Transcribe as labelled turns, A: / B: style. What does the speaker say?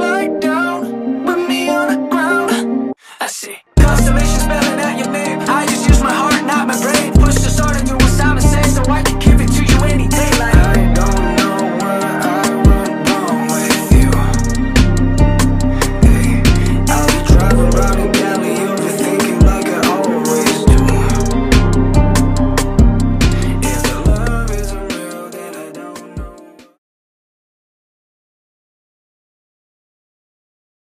A: slide down, put me on the ground. I see constellations belling.